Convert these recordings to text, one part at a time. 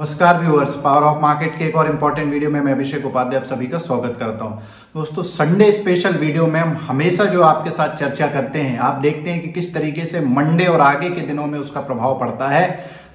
नमस्कार viewers power of market के एक और इम्पोर्टेंट वीडियो में मैं अभिषेक उपाध्याय आप सभी का स्वागत करता हूँ। दोस्तों संडे स्पेशल वीडियो में हम हमेशा जो आपके साथ चर्चा करते हैं, आप देखते हैं कि किस तरीके से मंडे और आगे के दिनों में उसका प्रभाव पड़ता है।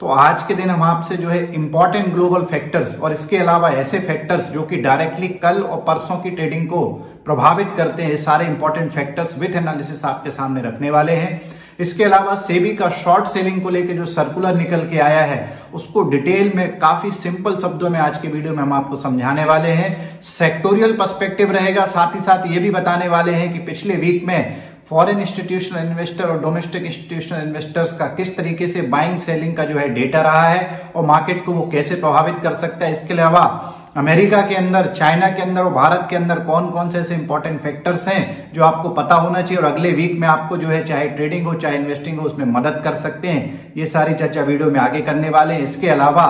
तो आज के दिन हम आपसे जो है इंपॉर्टेंट ग्लोबल फैक्टर्स और इसके अलावा ऐसे फैक्टर्स जो कि डायरेक्टली कल और परसों की ट्रेडिंग को प्रभावित करते हैं, सारे इंपॉर्टेंट फैक्टर्स विथ एनालिसिस आपके सामने रखने वाले हैं। इसके अलावा सेबी का शॉर्ट सेलिंग को लेकर जो सर्कुलर निकल के आया है, उसको डिटेल में काफ़ी सिंपल शब्दों में आज के वीडियो में हम आपको समझाने वाले हैं। सेक्टोरियल पर्सपेक्टिव रहेगा, साथ ही साथ ये भी बताने वाले हैं कि पिछले वीक में फॉरेन इंस्टीट्यूशनल इन्वेस्टर और डोमेस्टिक इंस्टीट्यूशनल इन्वेस्टर्स का किस तरीके से बाइंग सेलिंग का जो है डेटा रहा है और मार्केट को वो कैसे प्रभावित कर सकता है, इसके अलावा अमेरिका के अंदर, चाइना के अंदर और भारत के अंदर कौन कौन से ऐसे इंपॉर्टेंट फैक्टर्स हैं जो आपको पता होना चाहिए और अगले वीक में आपको जो है, चाहे ट्रेडिंग हो, चाहे इन्वेस्टिंग हो, उसमें मदद कर सकते हैं। ये सारी चर्चा वीडियो में आगे करने वाले हैं। इसके अलावा,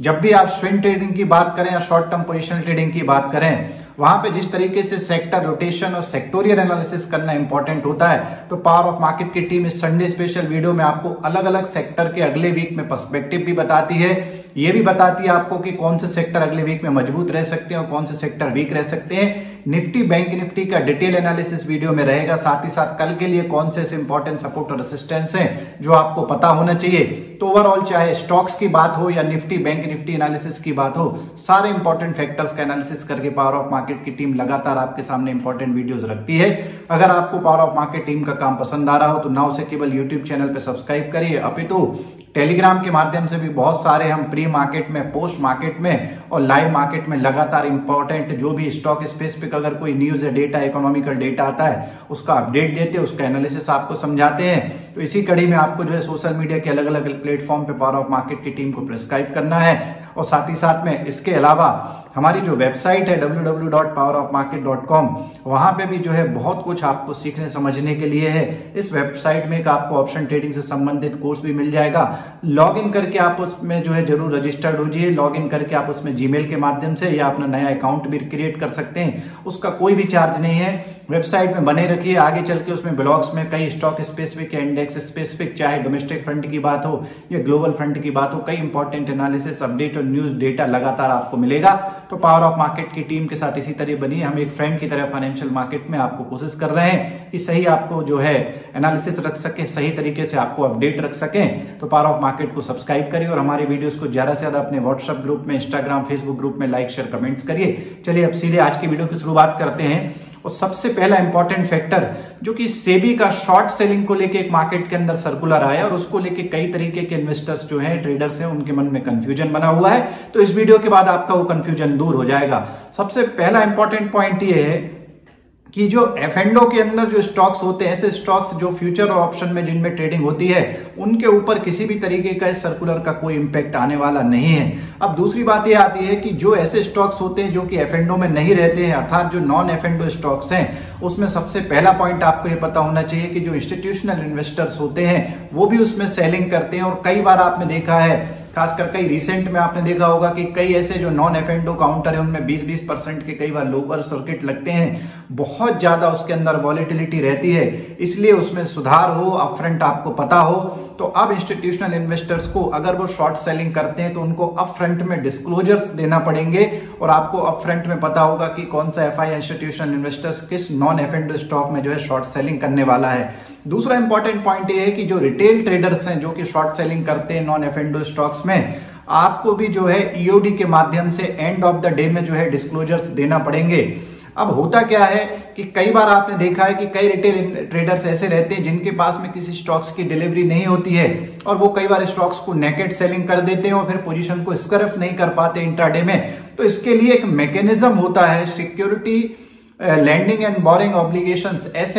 जब भी आप स्विंग ट्रेडिंग की बात करें या शॉर्ट टर्म पोजिशन ट्रेडिंग की बात करें, वहाँ पे जिस तरीके से सेक्टर रोटेशन और सेक्टोरियल एनालिसिस करना इंपॉर्टेंट होता है तो पावर ऑफ़ मार्केट की टीम इस संडे स्पेशल वीडियो में आपको अलग अलग सेक्टर के अगले वीक में पर्सपेक्टिव भी बताती है। ये भी बताती है आपको कि कौन से सेक्टर अगले वीक में मज़बूत रह सकते हैं और कौन से सेक्टर वीक रह सकते हैं। निफ्टी, बैंक निफ्टी का डिटेल एनालिसिस वीडियो में रहेगा। साथ ही साथ कल के लिए कौन से इंपॉर्टेंट सपोर्ट और रेसिस्टेंस है जो आपको पता होना चाहिए। तो ओवरऑल चाहे स्टॉक्स की बात हो या निफ्टी, बैंक निफ्टी एनालिसिस की बात हो, सारे इंपॉर्टेंट फैक्टर्स का एनालिसिस करके पावर ऑफ़ मार्केट की टीम लगातार आपके सामने इंपॉर्टेंट वीडियोस रखती है। अगर आपको पावर ऑफ़ मार्केट टीम का काम पसंद आ रहा हो तो नाउ से केवल यूट्यूब चैनल पर सब्सक्राइब करिए। अपितु टेलीग्राम के माध्यम से भी बहुत सारे हम प्री मार्केट में, पोस्ट मार्केट में और लाइव मार्केट में लगातार इंपॉर्टेंट जो भी स्टॉक स्पेसिफिक अगर कोई न्यूज़ है डेटा इकोनॉमिकल डेटा आता है, उसका अपडेट देते हैं, उसका एनालिसिस आपको समझाते हैं। तो इसी कड़ी में आपको जो है सोशल मीडिया के अलग अलग प्लेटफॉर्म पे पावर ऑफ़ मार्केट की टीम को प्रिस्क्राइब करना है। और साथ ही साथ में इसके अलावा हमारी जो वेबसाइट है www.powerofmarket.com वहाँ पे भी जो है बहुत कुछ आपको सीखने, समझने के लिए है। इस वेबसाइट में एक आपको ऑप्शन ट्रेडिंग से संबंधित कोर्स भी मिल जाएगा। लॉग इन करके आप उसमें जो है ज़रूर रजिस्टर्ड हो जाइए लॉग इन करके आप उसमें जीमेल के माध्यम से या अपना नया अकाउंट भी क्रिएट कर सकते हैं। उसका कोई भी चार्ज नहीं है। वेबसाइट में बने रखिए, आगे चल के उसमें ब्लॉग्स में कई स्टॉक स्पेसिफिक इंडेक्स स्पेसिफिक चाहे डोमेस्टिक फंड की बात हो या ग्लोबल फंड की बात हो, कई इंपॉर्टेंट एनालिसिस अपडेट और न्यूज़ डेटा लगातार आपको मिलेगा। तो पावर ऑफ़ मार्केट की टीम के साथ इसी तरह बनिए। हम एक फ्रेंड की तरह फाइनेंशियल मार्केट में आपको कोशिश कर रहे हैं कि सही आपको जो है एनालिसिस रख सके, सही तरीके से आपको अपडेट रख सके। तो पावर ऑफ़ मार्केट को सब्सक्राइब करिए और हमारे वीडियोस को ज़्यादा से ज़्यादा अपने व्हाट्सएप ग्रुप में इंस्टाग्राम फेसबुक ग्रुप में लाइक शेयर कमेंट्स करिए। चलिए अब सीधे आज की वीडियो की शुरुआत करते हैं। और सबसे पहला इंपॉर्टेंट फैक्टर जो कि सेबी का शॉर्ट सेलिंग को लेके एक मार्केट के अंदर सर्कुलर आया और उसको लेके कई तरीके के इन्वेस्टर्स जो हैं ट्रेडर्स हैं, उनके मन में कंफ्यूजन बना हुआ है। तो इस वीडियो के बाद आपका वो कंफ्यूजन दूर हो जाएगा। सबसे पहला इंपॉर्टेंट पॉइंट ये है कि जो एफ़ एंडो के अंदर जो स्टॉक्स होते हैं, ऐसे स्टॉक्स जो फ्यूचर और ऑप्शन में जिनमें ट्रेडिंग होती है, उनके ऊपर किसी भी तरीके का सर्कुलर का कोई इंपैक्ट आने वाला नहीं है। अब दूसरी बात यह आती है कि जो ऐसे स्टॉक्स होते हैं जो कि एफ़ एंडो में नहीं रहते हैं, अर्थात जो नॉन एफ़ एंडो स्टॉक्स हैं, उसमें सबसे पहला पॉइंट आपको ये पता होना चाहिए कि जो इंस्टीट्यूशनल इन्वेस्टर्स होते हैं, वो भी उसमें सेलिंग करते हैं। और कई बार आपने देखा है, खासकर कई रिसेंट में आपने देखा होगा कि कई ऐसे जो नॉन एफ़ एंडो काउंटर है, उनमें 20-20 परसेंट के कई बार लोअर सर्किट लगते हैं। बहुत ज़्यादा उसके अंदर वॉलिटिलिटी रहती है, इसलिए उसमें सुधार हो अपफ्रंट आपको पता हो तो अब इंस्टीट्यूशनल इन्वेस्टर्स को अगर वो शॉर्ट सेलिंग करते हैं तो उनको अप फ्रंट में डिस्क्लोजर्स देना पड़ेंगे, और आपको अप फ्रंट में पता होगा कि कौन सा एफआई इंस्टीट्यूशनल इन्वेस्टर्स किस नॉन एफ़ स्टॉक में जो है शॉर्ट सेलिंग करने वाला है। दूसरा इंपॉर्टेंट पॉइंट ये है कि जो रिटेल ट्रेडर्स हैं, जो कि शॉर्ट सेलिंग करते हैं नॉन एफ़ स्टॉक्स में, आपको भी जो है ईओडी e के माध्यम से एंड ऑफ़ द डे में जो है डिस्क्लोजर्स देना पड़ेंगे। अब होता क्या है कि कई बार आपने देखा है कि कई रिटेल ट्रेडर्स ऐसे रहते हैं जिनके पास में किसी स्टॉक्स की डिलीवरी नहीं होती है और वो कई बार स्टॉक्स को नेकेट सेलिंग कर देते हैं और फिर पोजीशन को स्क्रफ नहीं कर पाते इंट्राडे में। तो इसके लिए एक मैकेनिज्म होता है security lending and borrowing obligations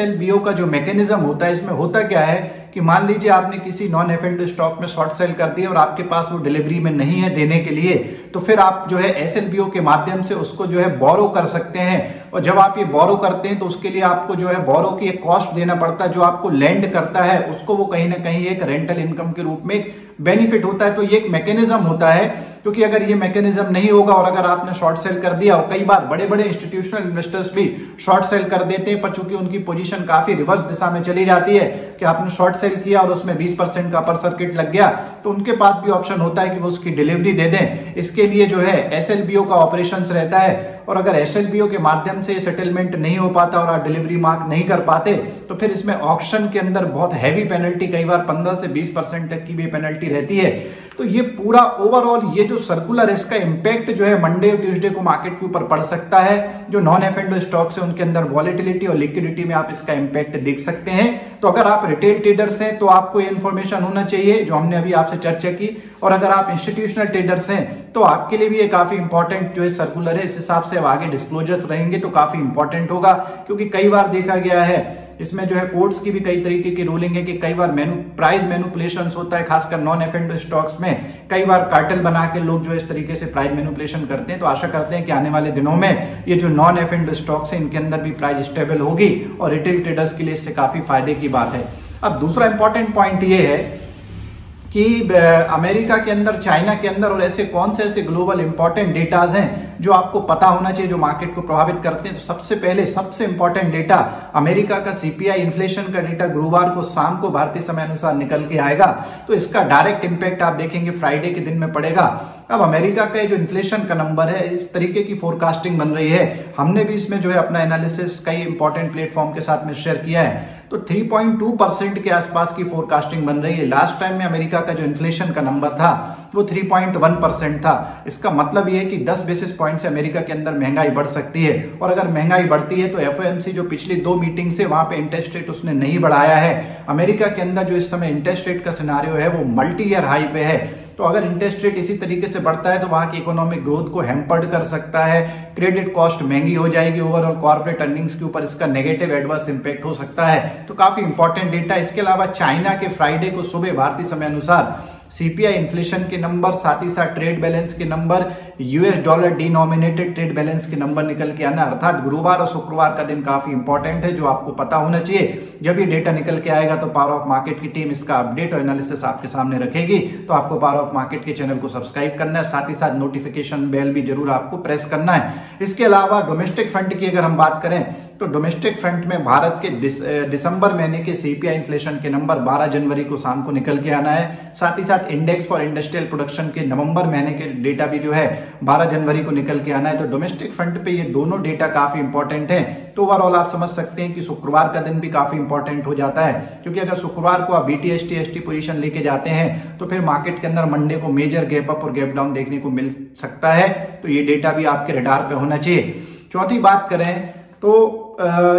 का जो मैकेनिज्म होता है, इसमें होता क्या है कि मान लीजिए आपने किसी नॉन एफ़ स्टॉक में शॉर्ट सेल कर दिया और आपके पास वो डिलीवरी में नहीं है देने के लिए तो फिर आप जो है एस के माध्यम से उसको जो है बोरो कर सकते हैं। और जब आप ये बोरो करते हैं तो उसके लिए आपको जो है बोरो की एक कॉस्ट देना पड़ता है, जो आपको लैंड करता है। उसको वो कहीं ना कहीं एक रेंटल इनकम के रूप में बेनिफिट होता है। तो ये एक मैकेनिज्म होता है, क्योंकि अगर ये मैकेनिज्म नहीं होगा और अगर आपने शॉर्ट सेल कर दिया, और कई बार बड़े बड़े इंस्टीट्यूशनल इन्वेस्टर्स भी शॉर्ट सेल कर देते हैं, पर चूँकि उनकी पोजीशन काफ़ी रिवर्स दिशा में चली जाती है, कि आपने शॉर्ट सेल किया और उसमें 20 परसेंट का पर सर्किट लग गया तो उनके पास भी ऑप्शन होता है कि वो उसकी डिलीवरी दे दें। इसके लिए जो है एस का ऑपरेशन रहता है। और अगर एस के माध्यम से सेटलमेंट नहीं हो पाता और आप डिलीवरी मार्क नहीं कर पाते तो फिर इसमें ऑप्शन के अंदर बहुत हैवी पेनल्टी कई बार 15 से 20 परसेंट तक की भी पेनल्टी रहती है। तो ये पूरा ओवरऑल ये जो सर्कुलर इसका इंपैक्ट जो है मंडे और ट्यूसडे को मार्केट के ऊपर पड़ सकता है। जो नॉन एफ़ एंड स्टॉक्स है, उनके अंदर वॉलिटिलिटी और लिक्विडिटी में आप इसका इंपैक्ट देख सकते हैं। तो अगर आप रिटेल ट्रेडर्स हैं तो आपको ये इन्फॉर्मेशन होना चाहिए, जो हमने अभी आपसे चर्चा की। और अगर आप इंस्टीट्यूशनल ट्रेडर्स हैं तो आपके लिए भी ये काफ़ी इंपॉर्टेंट जो है सर्कुलर है, इस हिसाब से आगे डिस्क्लोजर्स रहेंगे तो काफ़ी इंपॉर्टेंट होगा, क्योंकि कई बार देखा गया है इसमें जो है कोर्ट्स की भी कई तरीके की रूलिंग है कि कई बार मेनू प्राइस मैनुपुलेशन होता है, खासकर नॉन एफ़ स्टॉक्स में, कई बार कार्टल बना के लोग जो इस तरीके से प्राइस मैनुपुलेशन करते हैं तो आशा करते हैं कि आने वाले दिनों में ये जो नॉन एफ़ स्टॉक्स है, इनके अंदर भी प्राइस स्टेबल होगी और रिटेल ट्रेडर्स के लिए इससे काफ़ी फ़ायदे की बात है। अब दूसरा इंपॉर्टेंट पॉइंट ये है कि अमेरिका के अंदर, चाइना के अंदर और ऐसे कौन से ऐसे ग्लोबल इंपॉर्टेंट डेटाज हैं जो आपको पता होना चाहिए, जो मार्केट को प्रभावित करते हैं तो सबसे पहले, सबसे इंपॉर्टेंट डेटा अमेरिका का सीपीआई इन्फ्लेशन का डेटा गुरुवार को शाम को भारतीय समय अनुसार निकल के आएगा। तो इसका डायरेक्ट इंपैक्ट आप देखेंगे फ्राइडे के दिन में पड़ेगा। अब अमेरिका का जो इन्फ्लेशन का नंबर है, इस तरीके की फोरकास्टिंग बन रही है। हमने भी इसमें जो है अपना एनालिसिस कई इंपॉर्टेंट प्लेटफॉर्म के साथ में शेयर किया है। तो 3.2 परसेंट के आसपास की फोरकास्टिंग बन रही है। लास्ट टाइम में अमेरिका का जो इन्फ्लेशन का नंबर था, वो 3.1 परसेंट था। इसका मतलब यह है कि 10 बेसिस पॉइंट से अमेरिका के अंदर महँगाई बढ़ सकती है। और अगर महँगाई बढ़ती है तो एफ़ जो पिछली दो मीटिंग से वहाँ पे इंटरेस्ट रेट उसने नहीं बढ़ाया है। अमेरिका के अंदर जो इस समय इंटरेस्ट रेट का सिनारियो है, वो मल्टी ईयर हाई पे है। तो अगर इंटरेस्ट रेट इसी तरीके से बढ़ता है तो वहाँ की इकोनॉमिक ग्रोथ को हेम्पर्ड कर सकता है। क्रेडिट कॉस्ट महँगी हो जाएगी ओवरऑल कॉर्पोरेट अर्निंग्स के ऊपर इसका नेगेटिव एडवर्स इंपैक्ट हो सकता है। तो काफ़ी इंपॉर्टेंट डेटा इसके अलावा चाइना के फ्राइडे को सुबह भारतीय समय अनुसार सीपीआई इन्फ्लेशन के नंबर साथ ही साथ ट्रेड बैलेंस के number US dollar denominated trade balance के नंबर निकल के आना, अर्थात गुरुवार और शुक्रवार का दिन काफ़ी इंपॉर्टेंट है, जो आपको पता होना चाहिए। जब ये डेटा निकल के आएगा तो पावर ऑफ़ मार्केट की टीम इसका अपडेट और एनालिसिस आपके सामने रखेगी। तो आपको पावर ऑफ़ मार्केट के चैनल को सब्सक्राइब करना है, साथ ही साथ नोटिफिकेशन बेल भी ज़रूर आपको प्रेस करना है। इसके अलावा डोमेस्टिक फंड की अगर हम बात करें तो डोमेस्टिक फ्रंट में भारत के दिसंबर महीने के सीपीआई इन्फ्लेशन के नंबर 12 जनवरी को शाम को निकल के आना है। साथ ही साथ इंडेक्स फॉर इंडस्ट्रियल प्रोडक्शन के नवंबर महीने के डेटा भी जो है 12 जनवरी को निकल के आना है। तो डोमेस्टिक फ्रंट पे ये दोनों डेटा काफ़ी इंपॉर्टेंट है। तो ओवरऑल आप समझ सकते हैं कि शुक्रवार का दिन भी काफ़ी इंपॉर्टेंट हो जाता है। क्योंकि अगर शुक्रवार को आप बीटीएसटी एस टी पोजिशन लेके जाते हैं तो फिर मार्केट के अंदर मंडे को मेजर गैप अप और गैप डाउन देखने को मिल सकता है। तो ये डेटा भी आपके रडार पे होना चाहिए। चौथी बात करें तो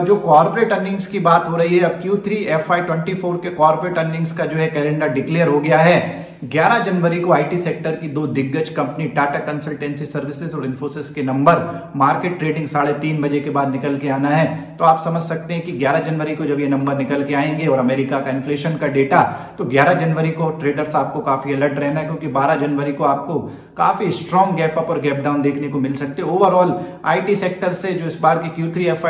जो कॉर्पोरेट अर्निंग्स की बात हो रही है, अब Q3 FY24 के कॉर्पोरेट अर्निंग्स का जो है कैलेंडर डिक्लेयर हो गया है। 11 जनवरी को आईटी सेक्टर की दो दिग्गज कंपनी टाटा कंसल्टेंसी सर्विसेज़ और इन्फोसिस के नंबर मार्केट ट्रेडिंग साढ़े तीन बजे के बाद निकल के आना है। तो आप समझ सकते हैं कि 11 जनवरी को जब ये नंबर निकल के आएँगे और अमेरिका का इन्फ्लेशन का डेटा तो 11 जनवरी को ट्रेडर्स आपको काफ़ी अलर्ट रहना है, क्योंकि 12 जनवरी को आपको काफ़ी स्ट्रॉन्ग गैप अप और गैप डाउन देखने को मिल सकते ओवरऑल आईटी सेक्टर से जो इस बार की क्यू थ्री एफ़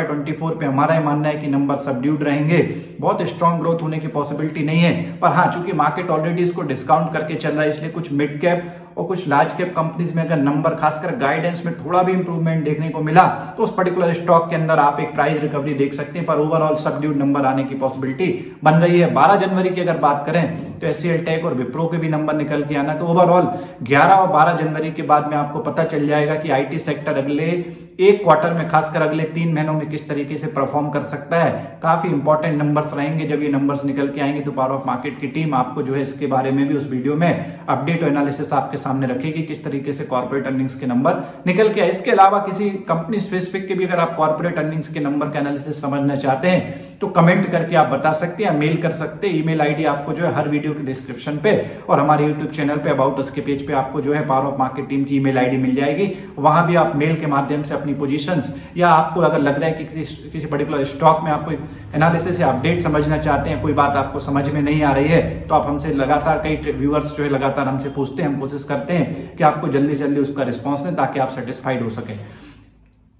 पे हमारा मानना है कि नंबर सबड्यूड रहेंगे। बहुत स्ट्रॉन्ग ग्रोथ होने की पॉसिबिलिटी नहीं है। पर हाँ चूँकि मार्केट ऑलरेडी इसको डिस्काउंट करके चल रहा है, इसलिए कुछ मिड कैप और कुछ लार्ज कैप कंपनीज़ में अगर नंबर खासकर गाइडेंस में थोड़ा भी इंप्रूवमेंट देखने को मिला तो उस पर्टिकुलर स्टॉक के अंदर आप एक प्राइस रिकवरी देख सकते हैं। पर ओवरऑल सबड्यूड नंबर आने की पॉसिबिलिटी बन रही है। 12 जनवरी की अगर बात करें तो एस टेक और विप्रो के भी नंबर निकल के आना। तो ओवरऑल 11 और 12 जनवरी के बाद में आपको पता चल जाएगा कि आईटी सेक्टर अगले एक क्वार्टर में, खासकर अगले तीन महीनों में किस तरीके से परफॉर्म कर सकता है, काफ़ी इंपॉर्टेंट नंबर्स रहेंगे। जब ये नंबर्स निकल के आएँगे तो पावर ऑफ़ मार्केट की टीम आपको जो है इसके बारे में भी उस वीडियो में अपडेट और एनालिसिस आपके सामने रखेगी, किस तरीके से कॉर्पोरेट अर्निंग्स के नंबर निकल के आए। इसके अलावा किसी कंपनी स्पेसिफिक के भी अगर आप कॉर्पोरेट अर्निंग्स के नंबर का एनालिसिस समझना चाहते हैं तो कमेंट करके आप बता सकते हैं मेल कर सकते हैं। ईमेल आईडी आपको जो है हर वीडियो के डिस्क्रिप्शन पे और हमारे यूट्यूब चैनल पे अबाउट उसके पेज पे आपको जो है पावर ऑफ़ मार्केट टीम की ईमेल आईडी मिल जाएगी। वहाँ भी आप मेल के माध्यम से अपनी पोजीशन या आपको अगर लग रहा है कि किसी किसी पर्टिकुलर स्टॉक में आपको एनालिसिस या अपडेट समझना चाहते हैं, कोई बात आपको समझ में नहीं आ रही है तो आप हमसे लगातार, कई व्यूअर्स जो है लगातार हमसे पूछते हैं, हम कोशिश करते हैं कि आपको जल्दी जल्दी उसका रिस्पॉन्स दें ताकि आप सेटिस्फाइड हो सके।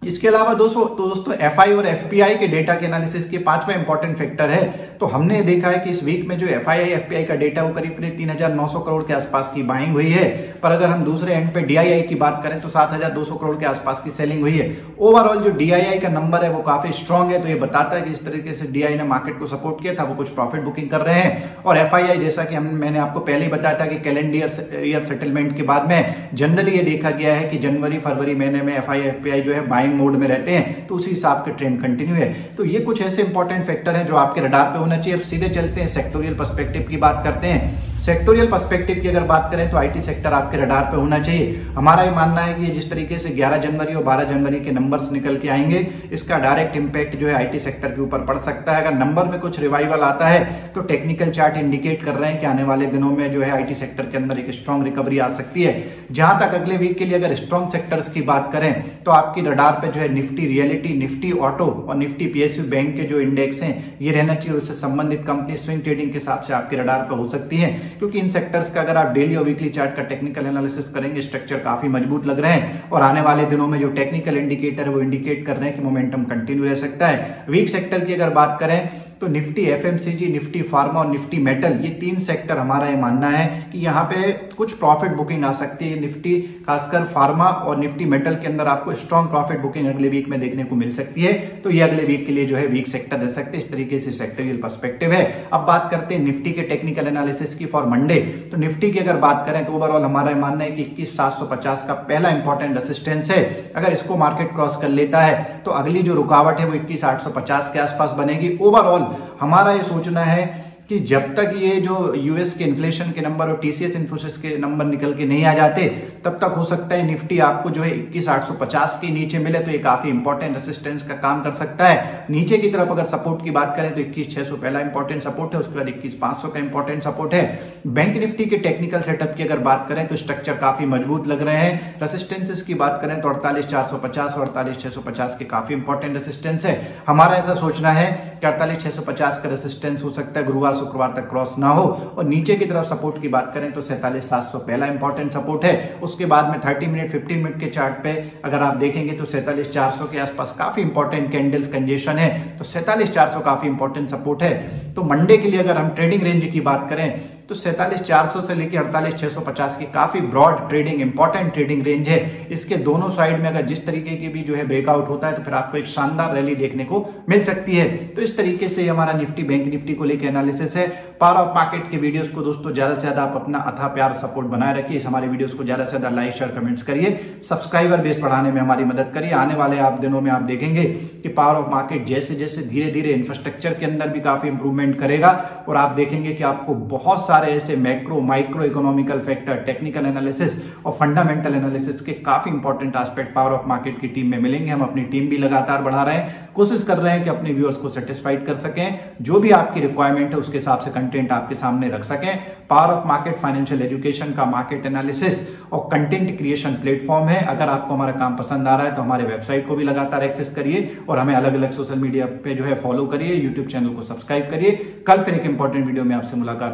इसके अलावा दोस्तों तो दोस्तों FI और एफपीआई के डेटा के एनालिसिस के पांचवा इंपॉर्टेंट फैक्टर है। तो हमने देखा है कि इस वीक में जो एफ़ आई का डेटा वो करीब करीब तीन हज़ार नौ सौ करोड़ के आसपास की बाइंग हुई है। पर अगर हम दूसरे एंड पे डीआईआई की बात करें तो सात हज़ार दो सौ करोड़ के आसपास की सेलिंग हुई है। ओवरऑल जो डीआईआई का नंबर है वो काफ़ी स्ट्रॉग है तो ये बताता है कि इस तरीके से डीआई ने मार्केट को सपोर्ट किया था, वो कुछ प्रॉफिट बुकिंग कर रहे हैं। और एफआईआई जैसा कि हम, मैंने आपको पहले ही बताया था कि कैलेंडर ईयर सेटलमेंट के बाद में जनरली ये देखा गया है कि जनवरी, फरवरी महीने में एफ़ आई जो है बाइंग मोड में रहते हैं तो उसी हिसाब के ट्रेंड कंटिन्यू है। तो ये कुछ ऐसे इंपॉर्टेंट फैक्टर है जो आपके रडार पे होना चाहिए। सीधे चलते हैं सेक्टोरियल पर्सपेक्टिव की बात करते हैं। सेक्टोरियल पर्सपेक्टिव की अगर बात करें तो आईटी सेक्टर आपके रडार पे होना चाहिए। हमारा ये मानना है कि जिस तरीके से 11 जनवरी और 12 जनवरी के नंबर्स निकल के आएँगे, इसका डायरेक्ट इंपैक्ट जो है आईटी सेक्टर के ऊपर पड़ सकता है। अगर नंबर में कुछ रिवाइवल आता है तो टेक्निकल चार्ट इंडिकेट कर रहे हैं कि आने वाले दिनों में जो है आईटी सेक्टर के अंदर एक स्ट्रॉन्ग रिकवरी आ सकती है। जहाँ तक अगले वीक के लिए अगर स्ट्रॉन्ग सेक्टर्स की बात करें तो आपकी रडार पे जो है निफ्टी रियलिटी निफ्टी ऑटो और निफ्टी पीएसयू बैंक के जो इंडेक्स हैं, ये रहना चाहिए उससे संबंधित कंपनी स्विंग ट्रेडिंग के हिसाब से आपके रडार पर हो सकती है, क्योंकि इन सेक्टर्स का अगर आप डेली और वीकली चार्ट का टेक्निकल एनालिसिस करेंगे स्ट्रक्चर काफ़ी मज़बूत लग रहे हैं। और आने वाले दिनों में जो टेक्निकल इंडिकेटर है, वो इंडिकेट कर रहे हैं कि मोमेंटम कंटिन्यू रह सकता है। वीक सेक्टर की अगर बात करें तो निफ्टी एफएमसीजी निफ्टी फार्मा और निफ्टी मेटल, ये तीन सेक्टर हमारा ये मानना है कि यहाँ पे कुछ प्रॉफिट बुकिंग आ सकती है। निफ्टी, खासकर फार्मा और निफ्टी मेटल के अंदर आपको स्ट्रॉन्ग प्रॉफिट बुकिंग अगले वीक में देखने को मिल सकती है। तो ये अगले वीक के लिए जो है वीक सेक्टर रह सकते हैं। इस तरीके से सेक्टरियल पर्सपेक्टिव है। अब बात करते हैं निफ्टी के टेक्निकल एनालिसिस की फॉर मंडे तो निफ्टी की अगर बात करें तो ओवरऑल हमारा मानना है कि इक्कीस का पहला इंपॉर्टेंट रेसिस्टेंस है। अगर इसको मार्केट क्रॉस कर लेता है तो अगली जो रुकावट है वो इक्कीस के आसपास बनेगी। ओवरऑल हमारा ये सोचना है कि जब तक ये जो यूएस के इन्फ्लेशन के नंबर और टीसीएस इन्फोसिस के नंबर निकल के नहीं आ जाते, तब तक हो सकता है निफ्टी आपको जो है इक्कीस के नीचे मिले तो ये काफ़ी इंपॉर्टेंट रेसिस्टेंस का काम कर सकता है। नीचे की तरफ़ अगर सपोर्ट की बात करें तो इक्कीस छह सौ पहला इंपॉर्टेंट सपोर्ट है, उसके बाद इक्कीस पाँच सौ का इंपॉर्टेंट सपोर्ट है। बैंक निफ्टी के टेक्निकल सेटअप की अगर बात करें तो स्ट्रक्चर काफ़ी मज़बूत लग रहे हैं। रेसिस्टेंसेस की बात करें तो अड़तालीस चार सौ पचास और अड़तालीस छह सौ पचास के काफ़ी इंपॉर्टेंट रेसिस्टेंस है। हमारा ऐसा सोचना है कि अड़तालीस छह सौ पचास का रेसिस्टेंस हो सकता है, गुरुवार शुक्रवार तक क्रॉस ना हो। और नीचे की तरफ़ सपोर्ट की बात करें तो सैंतालीस सात सौ पहला इंपॉर्टेंट सपोर्ट है। उसके बाद में थर्टी मिनट फिफ्टीन मिनट के चार्ट पे अगर आप देखेंगे तो सैंतालीस चार सौ के आसपास काफ़ी इंपॉर्टेंट कैंडल्स कंजेशन है। तो सैंतालीस चार सौ काफ़ी इंपॉर्टेंट सपोर्ट है। तो मंडे के लिए अगर हम ट्रेडिंग रेंज की बात करें तो सैतालीस चार सौ से लेकर अड़तालीस छह सौ पचास की काफ़ी broad trading important trading range है। इसके दोनों साइड में अगर जिस तरीके की भी जो है ब्रेकआउट होता है तो फिर आपको एक शानदार रैली देखने को मिल सकती है। तो इस तरीके से हमारा निफ्टी बैंक निफ्टी को लेकर एनालिसिस है। पावर ऑफ़ मार्केट के वीडियोस को दोस्तों, ज़्यादा से ज़्यादा आप अपना अथा प्यार सपोर्ट बनाए रखिए। इस हमारे वीडियोस को ज़्यादा से ज़्यादा लाइक, शेयर, कमेंट्स करिए। सब्सक्राइबर बेस बढ़ाने में हमारी मदद करिए। आने वाले आप दिनों में आप देखेंगे कि पावर ऑफ़ मार्केट जैसे जैसे धीरे धीरे इंफ्रास्ट्रक्चर के अंदर भी काफ़ी इंप्रूवमेंट करेगा और आप देखेंगे कि आपको बहुत सारे ऐसे macro micro economical factor technical analysis और फंडामेंटल एनालिसिस के काफ़ी important aspect power of market की टीम में मिलेंगे। हम अपनी टीम भी लगातार बढ़ा रहे हैं। कोशिश कर रहे हैं कि अपने व्यूअर्स को सेटिस्फाइड कर सकें। जो भी आपकी रिक्वायरमेंट है, उसके हिसाब से कंटेंट आपके सामने रख सकें। Power of market financial education का मार्केट एनालिसिस और कंटेंट क्रिएशन प्लेटफॉर्म है। अगर आपको हमारा काम पसंद आ रहा है तो हमारे वेबसाइट को भी लगातार एक्सेस करिए और हमें अलग अलग सोशल मीडिया पे जो है फॉलो करिए। यूट्यूब चैनल को सब्सक्राइब करिए। कल फिर एक इंपॉर्टेंट वीडियो में आपसे मुलाकात